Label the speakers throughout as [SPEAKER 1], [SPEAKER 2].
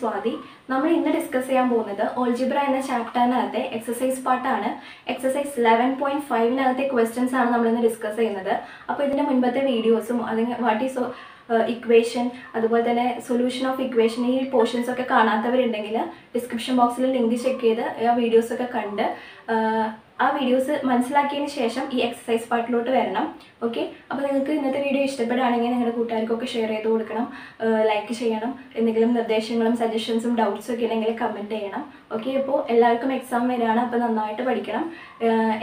[SPEAKER 1] സ്വാതി നമ്മൾ ഇന്ന് ഡിസ്കസ് ചെയ്യാൻ പോകുന്നത് ഓൾജിബ്ര എന്ന ചാപ്റ്ററിനകത്തെ എക്സസൈസ് പാർട്ടാണ് എക്സസൈസ് ലെവൻ പോയിന്റ് ഫൈവിനകത്തെ ക്വസ്റ്റ്യൻസ് ആണ് നമ്മൾ ഇന്ന് ഡിസ്കസ് ചെയ്യുന്നത്. അപ്പോൾ ഇതിന്റെ മുൻപത്തെ വീഡിയോസും അല്ലെങ്കിൽ വാട്ട് ഈസ് ഇക്വേഷൻ അതുപോലെ തന്നെ സൊല്യൂഷൻ ഓഫ് ഇക്വേഷൻ ഈ പോർഷൻസ് ഒക്കെ കാണാത്തവരുണ്ടെങ്കിൽ ഡിസ്ക്രിപ്ഷൻ ബോക്സിൽ ലിങ്ക് ചെക്ക് ചെയ്ത് ആ വീഡിയോസൊക്കെ കണ്ട് ആ വീഡിയോസ് മനസ്സിലാക്കിയതിന് ശേഷം ഈ എക്സസൈസ് പാർട്ടിലോട്ട് വരണം. ഓക്കെ അപ്പോൾ നിങ്ങൾക്ക് ഇന്നത്തെ വീഡിയോ ഇഷ്ടപ്പെടുകയാണെങ്കിൽ നിങ്ങളുടെ കൂട്ടുകാർക്കൊക്കെ ഷെയർ ചെയ്ത് കൊടുക്കണം. ലൈക്ക് ചെയ്യണം. എന്തെങ്കിലും നിർദ്ദേശങ്ങളും സജഷൻസും ഡൗട്ട്സും ഒക്കെ ഉണ്ടെങ്കിൽ കമന്റ് ചെയ്യണം. ഓക്കെ അപ്പോൾ എല്ലാവർക്കും എക്സാം വരികയാണ്. അപ്പോൾ നന്നായിട്ട് പഠിക്കണം.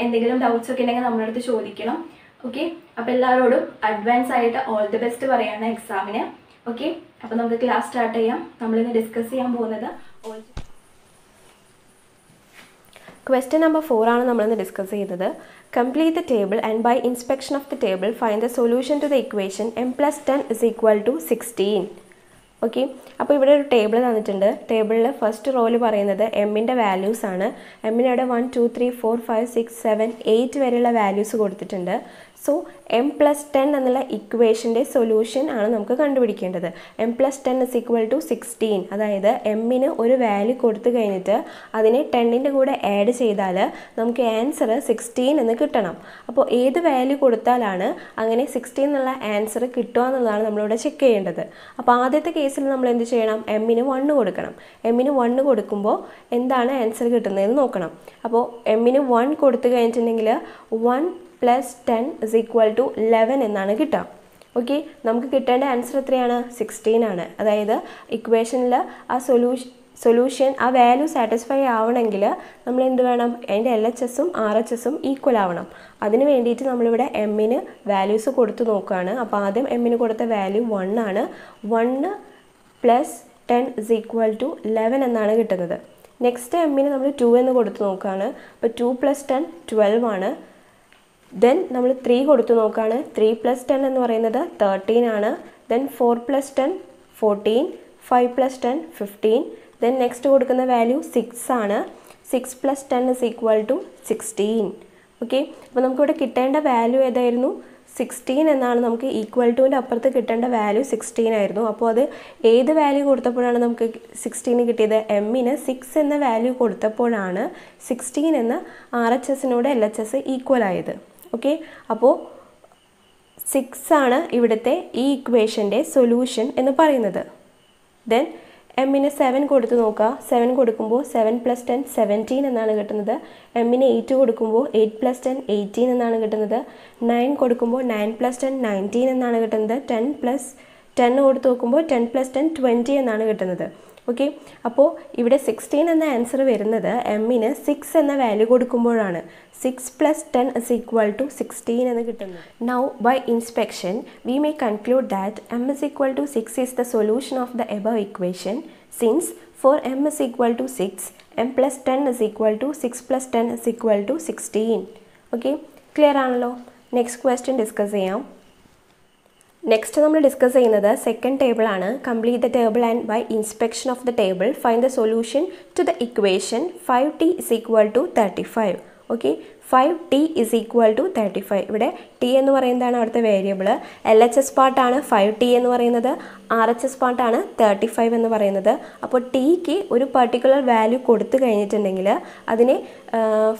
[SPEAKER 1] എന്തെങ്കിലും ഡൗട്ട്സ് ഒക്കെ ഉണ്ടെങ്കിൽ നമ്മുടെ അടുത്ത് ചോദിക്കണം. ഓക്കെ അപ്പോൾ എല്ലാവരോടും അഡ്വാൻസ് ആയിട്ട് ഓൾ ദി ബെസ്റ്റ് പറയാണ് എക്സാമിന് ഓക്കെ അപ്പോൾ നമുക്ക് ക്ലാസ് സ്റ്റാർട്ട് ചെയ്യാം. നമ്മളിന്ന് ഡിസ്കസ് ചെയ്യാൻ പോകുന്നത്
[SPEAKER 2] ക്വസ്റ്റ്യൻ നമ്പർ ഫോർ ആണ് നമ്മളിന്ന് ഡിസ്കസ് ചെയ്തത് complete the table and by inspection of the table find the solution to the equation m plus ten is equal to sixteen okay അപ്പോൾ ഇവിടെ ഒരു ടേബിൾ തന്നിട്ടുണ്ട്. ടേബിളിൽ ഫസ്റ്റ് റോയിൽ പറയുന്നത് എമ്മിന്റെ വാല്യൂസ് ആണ്. എമ്മിന് അവിടെ one two three four five six seven eight വരെയുള്ള വാല്യൂസ് കൊടുത്തിട്ടുണ്ട്. സോ എം പ്ലസ് ടെൻ എന്നുള്ള ഇക്വേഷന്റെ സൊല്യൂഷൻ ആണ് നമുക്ക് കണ്ടുപിടിക്കേണ്ടത്. M plus ten is equal to sixteen അതായത് എമ്മിന് ഒരു വാല്യൂ കൊടുത്തു കഴിഞ്ഞിട്ട് അതിനെ ടെന്നിന്റെ കൂടെ ആഡ് ചെയ്താൽ നമുക്ക് ആൻസർ സിക്സ്റ്റീൻ എന്ന് കിട്ടണം. അപ്പോൾ ഏത് വാല്യൂ കൊടുത്താലാണ് അങ്ങനെ സിക്സ്റ്റീൻ എന്നുള്ള ആൻസർ കിട്ടുക എന്നുള്ളതാണ് നമ്മളിവിടെ ചെക്ക് ചെയ്യേണ്ടത്. അപ്പോൾ ആദ്യത്തെ കേസിൽ നമ്മൾ എന്ത് ചെയ്യണം? എമ്മിന് വണ്ണ് കൊടുക്കണം. എമ്മിന് വണ്ണ് കൊടുക്കുമ്പോൾ എന്താണ് ആൻസർ കിട്ടുന്നതെന്ന് നോക്കണം. അപ്പോൾ എമ്മിന് വൺ കൊടുത്തു കഴിഞ്ഞിട്ടുണ്ടെങ്കിൽ one plus ten is equal to eleven എന്നാണ് കിട്ടുക. ഓക്കെ നമുക്ക് കിട്ടേണ്ട ആൻസർ എത്രയാണ്? സിക്സ്റ്റീൻ ആണ്. അതായത് ഇക്വേഷനിൽ ആ സൊല്യൂഷൻ സൊല്യൂഷൻ ആ വാല്യൂ സാറ്റിസ്ഫൈ ആവണമെങ്കിൽ നമ്മൾ എന്ത് വേണം? അതിന്റെ എൽ എച്ച് എസും ആർ എച്ച് എസും ഈക്വൽ ആവണം. അതിന് വേണ്ടിയിട്ട് നമ്മളിവിടെ എമ്മിന് വാല്യൂസ് കൊടുത്ത് നോക്കുകയാണ്. അപ്പോൾ ആദ്യം എമ്മിന് കൊടുത്ത വാല്യൂ വൺ ആണ്. One plus ten is equal to eleven എന്നാണ് കിട്ടുന്നത്. നെക്സ്റ്റ് എമ്മിന് നമ്മൾ ടു എന്ന് കൊടുത്ത് നോക്കുകയാണ്. അപ്പോൾ ടു പ്ലസ് ടെൻ ട്വൽവ് ആണ്. ദെൻ നമ്മൾ ത്രീ കൊടുത്തു നോക്കുകയാണ് ത്രീ പ്ലസ് ടെൻ എന്ന് പറയുന്നത് തേർട്ടീൻ ആണ്. Then four plus ten fourteen five plus ten fifteen then next കൊടുക്കുന്ന വാല്യൂ സിക്സ് ആണ്. Six plus ten is equal to sixteen okay അപ്പോൾ നമുക്കിവിടെ കിട്ടേണ്ട വാല്യൂ ഏതായിരുന്നു? സിക്സ്റ്റീൻ എന്നാണ് നമുക്ക് ഈക്വൽ ടുവിന്റെ അപ്പുറത്ത് കിട്ടേണ്ട വാല്യൂ സിക്സ്റ്റീൻ ആയിരുന്നു. അപ്പോൾ അത് ഏത് വാല്യൂ കൊടുത്തപ്പോഴാണ് നമുക്ക് സിക്സ്റ്റീന് കിട്ടിയത്? എമ്മിന് സിക്സ് എന്ന വാല്യൂ കൊടുത്തപ്പോഴാണ് സിക്സ്റ്റീൻ എന്ന് ആർ എച്ച് എസിനോട് എൽ എച്ച് എസ് ഈക്വൽ ആയത്. ഓക്കെ അപ്പോൾ സിക്സ് ആണ് ഇവിടുത്തെ ഈ ഇക്വേഷന്റെ സൊല്യൂഷൻ എന്ന് പറയുന്നത്. ദെൻ എമ്മിന് സെവൻ കൊടുത്ത് നോക്കുക. സെവൻ കൊടുക്കുമ്പോൾ സെവൻ പ്ലസ് ടെൻ സെവന്റീൻ എന്നാണ് കിട്ടുന്നത്. എമ്മിന് എയ്റ്റ് കൊടുക്കുമ്പോൾ എയ്റ്റ് പ്ലസ് ടെൻ എയ്റ്റീൻ എന്നാണ് കിട്ടുന്നത്. നയൻ കൊടുക്കുമ്പോൾ നയൻ പ്ലസ് ടെൻ നയന്റീൻ എന്നാണ് കിട്ടുന്നത്. ടെൻ പ്ലസ് ടെൻ കൊടുത്ത് നോക്കുമ്പോൾ ടെൻ പ്ലസ് ടെൻ ട്വന്റി എന്നാണ് കിട്ടുന്നത്. ഓക്കെ അപ്പോൾ ഇവിടെ സിക്സ്റ്റീൻ എന്ന ആൻസർ വരുന്നത് എമ്മിന് സിക്സ് എന്ന value കൊടുക്കുമ്പോഴാണ്. Six plus ten is equal to sixteen എന്ന് കിട്ടുന്നത് now by inspection we may conclude that m is equal to six is the solution of the above equation since for m is equal to six m plus ten is equal to six plus ten is equal to sixteen okay clear ആണല്ലോ? Next question discuss ചെയ്യാം. Next നമ്മൾ discuss ചെയ്യുന്നത് second table ആണ്. Complete the table and by inspection of the table find the solution to the equation five t is equal to thirty five okay five t is equal to thirty five ഇവിടെ T എന്ന് പറയുന്നതാണ് അവിടുത്തെ variable L H S പാർട്ടാണ് five T എന്ന് പറയുന്നത്. R H S പാർട്ടാണ് thirty five എന്ന് പറയുന്നത്. അപ്പോൾ ടിക്ക് ഒരു പർട്ടിക്കുലർ വാല്യൂ കൊടുത്തു കഴിഞ്ഞിട്ടുണ്ടെങ്കിൽ അതിനെ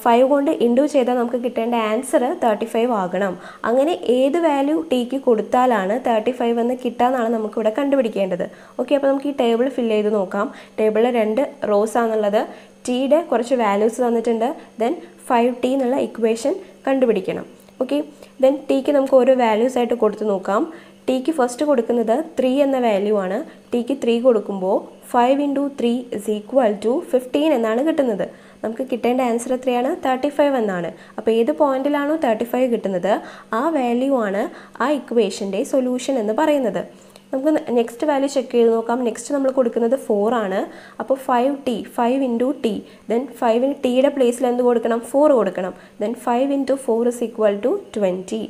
[SPEAKER 2] ഫൈവ് കൊണ്ട് ഇൻഡു ചെയ്താൽ നമുക്ക് കിട്ടേണ്ട ആൻസർ തേർട്ടി ഫൈവ് ആകണം. അങ്ങനെ ഏത് വാല്യൂ ടിക്ക് കൊടുത്താലാണ് തേർട്ടി ഫൈവ് എന്ന് കിട്ടാമെന്നാണ് നമുക്കിവിടെ കണ്ടുപിടിക്കേണ്ടത്. ഓക്കെ അപ്പോൾ നമുക്ക് ഈ ടേബിൾ ഫില്ല് ചെയ്ത് നോക്കാം. ടേബിളിൽ രണ്ട് റോസ് ആണുള്ളത്. ടിയുടെ കുറച്ച് വാല്യൂസ് തന്നിട്ടുണ്ട്. ദെൻ ഫൈവ് ടി എന്നുള്ള ഇക്വേഷൻ കണ്ടുപിടിക്കണം. ഓക്കെ ദെൻ ടിക്ക് നമുക്ക് ഓരോ വാല്യൂസ് ആയിട്ട് കൊടുത്തു നോക്കാം. ടിക്ക് ഫസ്റ്റ് കൊടുക്കുന്നത് ത്രീ എന്ന വാല്യൂ ആണ്. ടിക്ക് ത്രീ കൊടുക്കുമ്പോൾ five into three is equal to fifteen എന്നാണ് കിട്ടുന്നത്. നമുക്ക് കിട്ടേണ്ട ആൻസർ എത്രയാണ്? തേർട്ടി ഫൈവ് എന്നാണ്. അപ്പോൾ ഏത് പോയിന്റിലാണോ തേർട്ടി ഫൈവ് കിട്ടുന്നത്? ആ വാല്യൂ ആണ് ആ ഇക്വേഷന്റെ സൊല്യൂഷൻ എന്ന് പറയുന്നത്. നമുക്ക് നെക്സ്റ്റ് വാല്യൂ ചെക്ക് ചെയ്ത് നോക്കാം. നെക്സ്റ്റ് നമ്മൾ കൊടുക്കുന്നത് ഫോർ ആണ്. അപ്പോൾ five T five into T then five ടിയുടെ പ്ലേസിൽ എന്ത് കൊടുക്കണം? ഫോർ കൊടുക്കണം. Then five into four is equal to twenty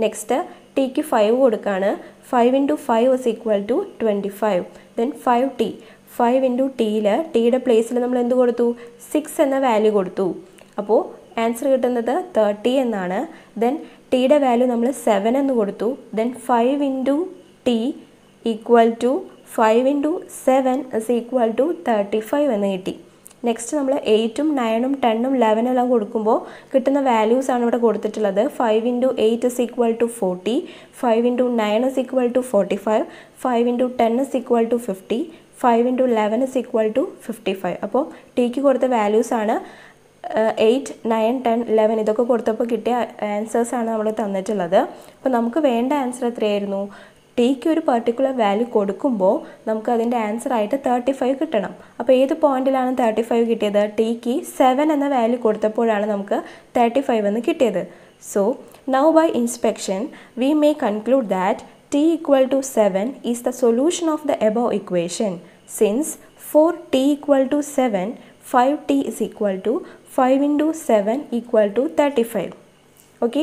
[SPEAKER 2] next tick five കൊടുക്കുകയാണ് five into five is equal to twenty five then five T five into ടിയിൽ ടിയുടെ പ്ലേസിൽ നമ്മൾ എന്ത് കൊടുത്തു? സിക്സ് എന്ന വാല്യൂ കൊടുത്തു. അപ്പോൾ ആൻസർ കിട്ടുന്നത് തേർട്ടി എന്നാണ്. ദെൻ ടിയുടെ വാല്യൂ നമ്മൾ സെവൻ എന്ന് കൊടുത്തു. Then five into T equal to five into seven is equal to thirty five എന്ന് കിട്ടി. നെക്സ്റ്റ് നമ്മൾ എയ്റ്റും നയനും ടെന്നും ലെവനും എല്ലാം കൊടുക്കുമ്പോൾ കിട്ടുന്ന വാല്യൂസ് ആണ് ഇവിടെ കൊടുത്തിട്ടുള്ളത്. Five into eight is equal to forty five into nine is equal to forty five five into ten is equal to fifty five into eleven is equal to fifty five അപ്പോൾ ടിക്ക് കൊടുത്ത values ആണ് eight nine ten eleven ഇതൊക്കെ കൊടുത്തപ്പോൾ കിട്ടിയ answers ആണ് നമ്മൾ തന്നിട്ടുള്ളത്. അപ്പോൾ നമുക്ക് വേണ്ട ആൻസർ എത്രയായിരുന്നു? ടിക്ക് ഒരു പെർട്ടിക്കുലർ വാല്യൂ കൊടുക്കുമ്പോൾ നമുക്ക് അതിന്റെ ആൻസർ ആയിട്ട് തേർട്ടി ഫൈവ് കിട്ടണം. അപ്പോൾ ഏത് പോയിന്റിലാണ് തേർട്ടി ഫൈവ് കിട്ടിയത്? ടിക്ക് സെവൻ എന്ന വാല്യൂ കൊടുത്തപ്പോഴാണ് നമുക്ക് തേർട്ടി ഫൈവ് എന്ന് കിട്ടിയത്. So now by inspection we may conclude that T equal to seven is the solution of the above equation since for T equal to seven five T is equal to five into seven equal to thirty five okay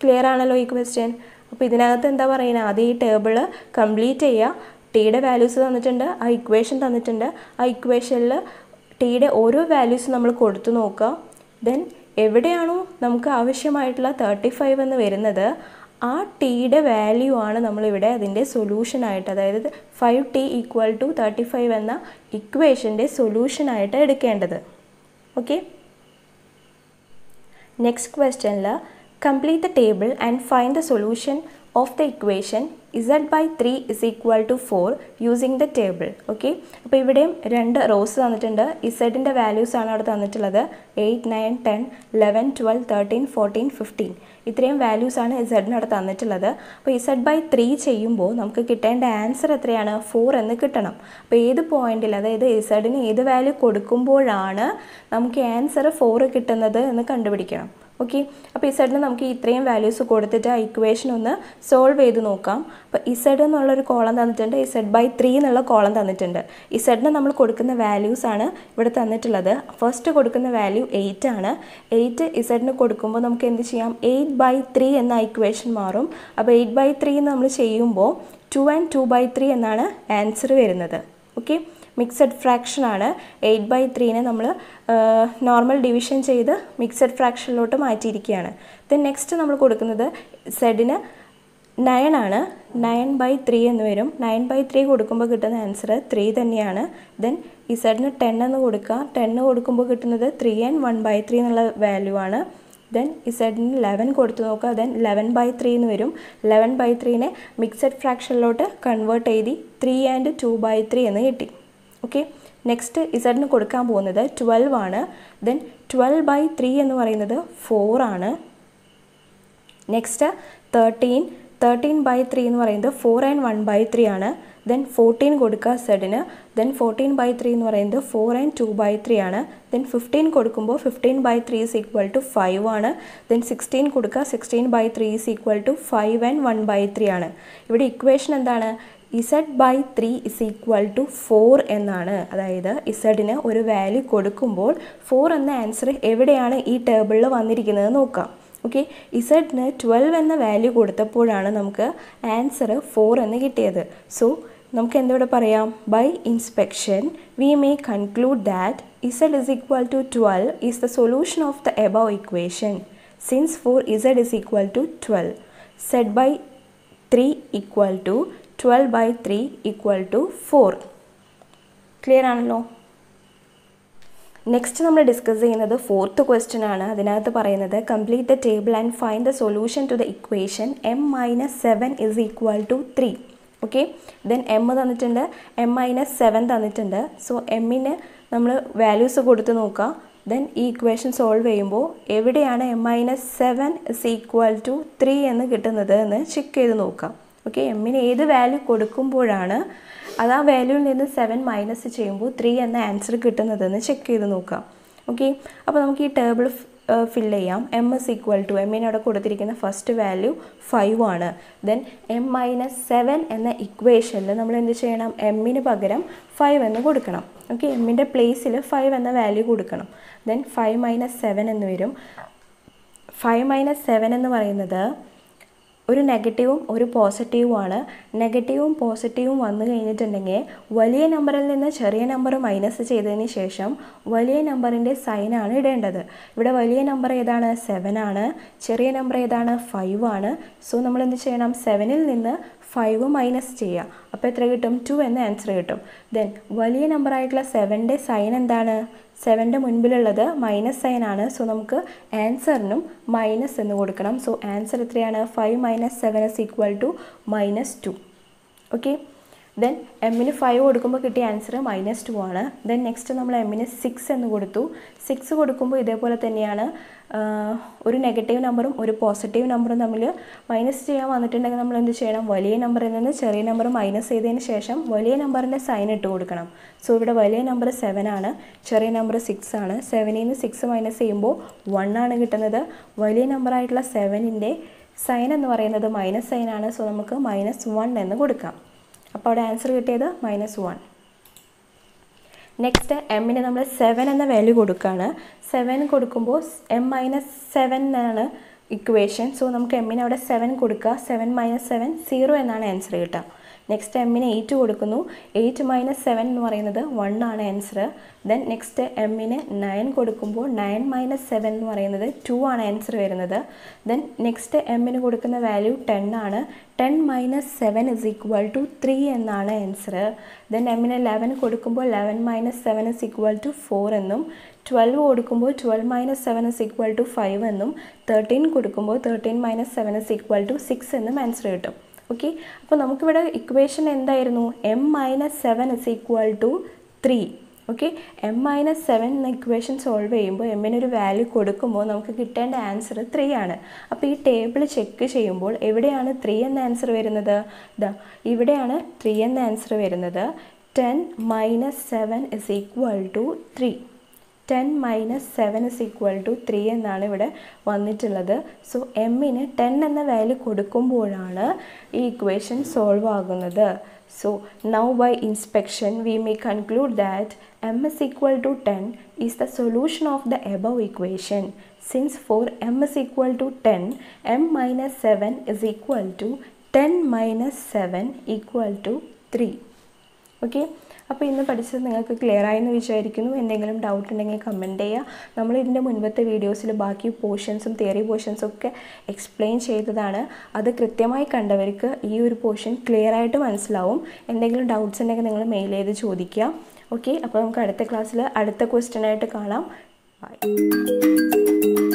[SPEAKER 2] clear ആണല്ലോ ഈ question അപ്പോൾ ഇതിനകത്ത് എന്താ പറയുന്നത് ആദ്യം ഈ table complete ചെയ്യുക. ടിയുടെ വാല്യൂസ് തന്നിട്ടുണ്ട് ആ ഇക്വേഷൻ തന്നിട്ടുണ്ട്. ആ ഇക്വേഷനിൽ ടിയുടെ ഓരോ വാല്യൂസ് നമ്മൾ കൊടുത്തു നോക്കുക. ദെൻ എവിടെയാണോ നമുക്ക് ആവശ്യമായിട്ടുള്ള തേർട്ടി ഫൈവ് എന്ന് വരുന്നത് ആ ടീയുടെ വാല്യൂ ആണ് നമ്മളിവിടെ അതിന്റെ സൊല്യൂഷനായിട്ട് അതായത് five T equal to thirty five എന്ന ഇക്വേഷന്റെ സൊല്യൂഷനായിട്ട് എടുക്കേണ്ടത്. ഓക്കെ നെക്സ്റ്റ് ക്വസ്റ്റ്യനിൽ complete the table and find the solution of the equation. Z by 3 is equal to 4 using the table. Okay അപ്പോൾ ഇവിടെയും രണ്ട് റോസ് തന്നിട്ടുണ്ട്. ഇസഡിന്റെ വാല്യൂസ് ആണ് അവിടെ തന്നിട്ടുള്ളത്. Eight nine ten eleven twelve thirteen fourteen fifteen ഇത്രയും values ആണ് ഇസഡിന് അവിടെ തന്നിട്ടുള്ളത്. അപ്പോൾ ഇസഡ് ബൈ ത്രീ ചെയ്യുമ്പോൾ നമുക്ക് കിട്ടേണ്ട ആൻസർ എത്രയാണ്? ഫോർ എന്ന് കിട്ടണം. അപ്പോൾ ഏത് പോയിന്റിൽ അതായത് ഇസഡിന് ഏത് വാല്യൂ കൊടുക്കുമ്പോഴാണ് നമുക്ക് ആൻസർ ഫോർ കിട്ടുന്നത് എന്ന് കണ്ടുപിടിക്കണം. ഓക്കെ അപ്പോൾ ഇസഡിന് നമുക്ക് ഇത്രയും വാല്യൂസ് കൊടുത്തിട്ട് ആ ഇക്വേഷൻ ഒന്ന് സോൾവ് ചെയ്ത് നോക്കാം. അപ്പോൾ ഇസഡ് എന്നുള്ളൊരു കോളം തന്നിട്ടുണ്ട് ഇസഡ് ബൈ ത്രീ എന്നുള്ള കോളം തന്നിട്ടുണ്ട്. ഇസഡിന് നമ്മൾ കൊടുക്കുന്ന വാല്യൂസ് ആണ് ഇവിടെ തന്നിട്ടുള്ളത്. ഫസ്റ്റ് കൊടുക്കുന്ന വാല്യൂ എയ്റ്റ് ആണ്. എയ്റ്റ് ഇസഡിന് കൊടുക്കുമ്പോൾ നമുക്ക് എന്ത് ചെയ്യാം? എയ്റ്റ് ബൈ ത്രീ എന്ന ഇക്വേഷൻ മാറും. അപ്പോൾ എയ്റ്റ് ബൈ ത്രീ നമ്മൾ ചെയ്യുമ്പോൾ two and two by three എന്നാണ് ആൻസർ വരുന്നത്. ഓക്കെ മിക്സഡ് ഫ്രാക്ഷൻ ആണ്. എയ്റ്റ് ബൈ ത്രീനെ നമ്മൾ നോർമൽ ഡിവിഷൻ ചെയ്ത് മിക്സഡ് ഫ്രാക്ഷനിലോട്ട് മാറ്റിയിരിക്കുകയാണ്. ദെൻ നെക്സ്റ്റ് നമ്മൾ കൊടുക്കുന്നത് സെഡിന് നയൻ ആണ്. നയൻ ബൈ ത്രീ എന്ന് വരും. നയൻ ബൈ ത്രീ കൊടുക്കുമ്പോൾ കിട്ടുന്ന ആൻസർ ത്രീ തന്നെയാണ്. ദെൻ ഇസഡിന് ടെൻ എന്ന് കൊടുക്കുക. ടെന്ന് കൊടുക്കുമ്പോൾ കിട്ടുന്നത് three and one by three എന്നുള്ള വാല്യൂ ആണ്. ദെൻ ഇസഡിന് ലെവൻ കൊടുത്തു നോക്കുക. ദെൻ ലെവൻ ബൈ ത്രീ എന്ന് വരും. ലെവൻ ബൈ ത്രീനെ മിക്സഡ് ഫ്രാക്ഷനിലോട്ട് കൺവേർട്ട് ചെയ്തി three and two by three എന്ന് കിട്ടി. ഓക്കെ നെക്സ്റ്റ് ഇസഡിന് കൊടുക്കാൻ പോകുന്നത് ട്വൽവ് ആണ്. ദെൻ ട്വൽവ് ബൈ ത്രീ എന്ന് പറയുന്നത് ഫോർ ആണ്. Next thirteen thirteen by three എന്ന് പറയുന്നത് four and one by three ആണ്. ദെൻ ഫോർട്ടീൻ കൊടുക്കുക സെഡിന് ദെൻ ഫോർട്ടീൻ ബൈ ത്രീ എന്ന് പറയുന്നത് four and two by three ആണ്. ദെൻ ഫിഫ്റ്റീൻ കൊടുക്കുമ്പോൾ fifteen by three is equal to five ആണ്. ദെൻ സിക്സ്റ്റീൻ കൊടുക്കുക sixteen by three is equal to five and one by three ആണ്. ഇവിടെ equation എന്താണ്? Z by three is equal to four എന്നാണ്. അതായത് ഇസഡിന് ഒരു വാല്യൂ കൊടുക്കുമ്പോൾ ഫോർ എന്ന ആൻസർ എവിടെയാണ് ഈ ടേബിളിൽ വന്നിരിക്കുന്നത് നോക്കാം. ഓക്കെ ഇസഡിന് ട്വൽവ് എന്ന വാല്യൂ കൊടുത്തപ്പോഴാണ് നമുക്ക് ആൻസർ ഫോർ എന്ന് കിട്ടിയത്. സോ നമുക്ക് എന്തോടെ പറയാം? By inspection we may conclude that Z is equal to twelve is the solution of the above equation since for Z is equal to twelve Z by three equal to twelve by three equal to four clear ആണല്ലോ? Next നമ്മൾ discuss ചെയ്യുന്നത് fourth question ആണ്. അതിനകത്ത് പറയുന്നത് complete the table and find the solution to the equation M minus seven is equal to three okay then M തന്നിട്ടുണ്ട് M minus seven തന്നിട്ടുണ്ട്. So എമ്മിന് നമ്മൾ വാല്യൂസ് കൊടുത്ത് നോക്കുക ദെൻ ഈ ഇക്വേഷൻ സോൾവ് ചെയ്യുമ്പോൾ എവിടെയാണ് M minus seven is equal to three എന്ന് കിട്ടുന്നത് എന്ന് ചെക്ക് ചെയ്ത് നോക്കാം. ഓക്കെ എമ്മിന് ഏത് വാല്യൂ കൊടുക്കുമ്പോഴാണ് അത് ആ വാല്യൂവിൽ നിന്ന് സെവൻ മൈനസ് ചെയ്യുമ്പോൾ ത്രീ എന്ന ആൻസർ കിട്ടുന്നതെന്ന് ചെക്ക് ചെയ്ത് നോക്കാം. ഓക്കെ അപ്പോൾ നമുക്ക് ഈ ടേബിൾ ഫിൽ ചെയ്യാം. എം എസ് ഈക്വൽ ടു എമ്മിന് അവിടെ കൊടുത്തിരിക്കുന്ന ഫസ്റ്റ് വാല്യൂ ഫൈവ് ആണ്. ദെൻ എം മൈനസ് സെവൻ എന്ന ഇക്വേഷനിൽ നമ്മൾ എന്ത് ചെയ്യണം? എമ്മിന് പകരം ഫൈവ് എന്ന് കൊടുക്കണം. ഓക്കെ എമ്മിന്റെ പ്ലേസിൽ ഫൈവ് എന്ന വാല്യൂ കൊടുക്കണം. ദെൻ ഫൈവ് മൈനസ് സെവൻ എന്ന് വരും. ഫൈവ് മൈനസ് സെവൻ എന്ന് പറയുന്നത് ഒരു നെഗറ്റീവും ഒരു പോസിറ്റീവുമാണ്. നെഗറ്റീവും പോസിറ്റീവും വന്നു കഴിഞ്ഞിട്ടുണ്ടെങ്കിൽ വലിയ നമ്പറിൽ നിന്ന് ചെറിയ നമ്പർ മൈനസ് ചെയ്തതിന് ശേഷം വലിയ നമ്പറിന്റെ സൈനാണ് ഇടേണ്ടത്. ഇവിടെ വലിയ നമ്പർ ഏതാണ്? സെവൻ ആണ്. ചെറിയ നമ്പർ ഏതാണ്? ഫൈവ് ആണ്. സോ നമ്മൾ എന്ത് ചെയ്യണം? സെവനിൽ നിന്ന് ഫൈവ് മൈനസ് ചെയ്യുക. അപ്പോൾ എത്ര കിട്ടും? ടു എന്ന ആൻസർ കിട്ടും. ദെൻ വലിയ നമ്പറായിട്ടുള്ള സെവന്റെ സൈൻ എന്താണ്? സെവന്റെ മുൻപിലുള്ളത് മൈനസ് സൈൻ ആണ്. സോ നമുക്ക് ആൻസറിനും മൈനസ് എന്ന് കൊടുക്കണം. സോ ആൻസർ എത്രയാണ്? Five minus seven is equal to minus two okay then എമ്മിന് ഫൈവ് കൊടുക്കുമ്പോൾ കിട്ടിയ ആൻസർ മൈനസ് ടു ആണ്. ദെൻ നെക്സ്റ്റ് നമ്മൾ എമ്മിന് സിക്സ് എന്ന് കൊടുത്തു. സിക്സ് കൊടുക്കുമ്പോൾ ഇതേപോലെ തന്നെയാണ്. ഒരു നെഗറ്റീവ് നമ്പറും ഒരു പോസിറ്റീവ് നമ്പറും തമ്മിൽ മൈനസ് ചെയ്യാൻ വന്നിട്ടുണ്ടെങ്കിൽ നമ്മൾ എന്ത് ചെയ്യണം? വലിയ നമ്പറിൽ നിന്ന് ചെറിയ നമ്പർ മൈനസ് ചെയ്തതിന് ശേഷം വലിയ നമ്പറിന്റെ സൈൻ ഇട്ട് കൊടുക്കണം. സോ ഇവിടെ വലിയ നമ്പർ സെവൻ ആണ്. ചെറിയ നമ്പർ സിക്സ് ആണ്. സെവനിൽ നിന്ന് സിക്സ് മൈനസ് ചെയ്യുമ്പോൾ വൺ ആണ് കിട്ടുന്നത്. വലിയ നമ്പറായിട്ടുള്ള സെവനിന്റെ സൈൻ എന്ന് പറയുന്നത് മൈനസ് സൈൻ ആണ്. സോ നമുക്ക് മൈനസ് വൺ എന്ന് കൊടുക്കാം. അപ്പോൾ അവിടെ ആൻസർ കിട്ടിയത് മൈനസ് വൺ നെക്സ്റ്റ് എമ്മിന് നമ്മൾ സെവൻ എന്ന വാല്യൂ കൊടുക്കുകയാണ് സെവൻ കൊടുക്കുമ്പോൾ എം മൈനസ് സെവൻ എന്നാണ് ഇക്വേഷൻ സോ നമുക്ക് എമ്മിന് അവിടെ സെവൻ കൊടുക്കുക സെവൻ മൈനസ് സെവൻ സീറോ എന്നാണ് ആൻസർ കിട്ടുക. നെക്സ്റ്റ് എമ്മിന് എയ്റ്റ് കൊടുക്കുന്നു. എയ്റ്റ് മൈനസ് സെവൻ എന്ന് പറയുന്നത് വൺ ആണ് ആൻസർ ദെൻ നെക്സ്റ്റ് എമ്മിന് നയൻ കൊടുക്കുമ്പോൾ നയൻ മൈനസ് സെവൻ എന്ന് പറയുന്നത് ടു ആണ് ആൻസർ വരുന്നത്. ദെൻ നെക്സ്റ്റ് എമ്മിന് കൊടുക്കുന്ന വാല്യൂ ടെൻ ആണ്. Ten minus seven is equal to three എന്നാണ് ആൻസർ ദെൻ എമ്മിന് ലെവൻ കൊടുക്കുമ്പോൾ eleven minus seven is equal to four എന്നും ട്വൽവ് കൊടുക്കുമ്പോൾ twelve minus seven is equal to five എന്നും തേർട്ടീൻ കൊടുക്കുമ്പോൾ thirteen minus seven is equal to six എന്നും answer കിട്ടും. Okay അപ്പോൾ നമുക്കിവിടെ ഇക്വേഷൻ എന്തായിരുന്നു? M minus seven is equal to three okay M minus seven എന്ന ഇക്വേഷൻ സോൾവ് ചെയ്യുമ്പോൾ എമ്മിനൊരു value കൊടുക്കുമ്പോൾ നമുക്ക് കിട്ടേണ്ട ആൻസർ ത്രീ ആണ്. അപ്പോൾ ഈ ടേബിൾ ചെക്ക് ചെയ്യുമ്പോൾ എവിടെയാണ് ത്രീ എന്ന ആൻസർ വരുന്നത്? ദ ഇവിടെയാണ് ത്രീ എന്ന ആൻസർ വരുന്നത്. Ten minus seven is equal to three ten minus seven is equal to three എന്നാണ് ഇവിടെ വന്നിട്ടുള്ളത്. സോ എമ്മിന് ടെൻ എന്ന വാല്യൂ കൊടുക്കുമ്പോഴാണ് ഈ ഇക്വേഷൻ സോൾവ് ആകുന്നത്. So now by inspection we may conclude that M is equal to ten is the solution of the above equation since for M is equal to ten M minus seven is equal to ten minus seven equal to three okay അപ്പോൾ ഇന്ന് പഠിച്ചത് നിങ്ങൾക്ക് clear ആയെന്ന് വിചാരിക്കുന്നു. എന്തെങ്കിലും doubt ഉണ്ടെങ്കിൽ comment ചെയ്യുക നമ്മൾ ഇതിന്റെ മുൻപത്തെ വീഡിയോസിൽ ബാക്കി പോർഷൻസും തിയറി പോർഷൻസും ഒക്കെ എക്സ്പ്ലെയിൻ ചെയ്തതാണ്. അത് കൃത്യമായി കണ്ടവർക്ക് ഈ ഒരു പോർഷൻ ക്ലിയർ ആയിട്ട് മനസ്സിലാവും. എന്തെങ്കിലും ഡൗട്ട്സ് ഉണ്ടെങ്കിൽ നിങ്ങൾ മെയിൽ ചെയ്ത് ചോദിക്കുക. ഓക്കെ അപ്പോൾ നമുക്ക് അടുത്ത ക്ലാസ്സിൽ അടുത്ത ക്വസ്റ്റ്യനായിട്ട് കാണാം. ബൈ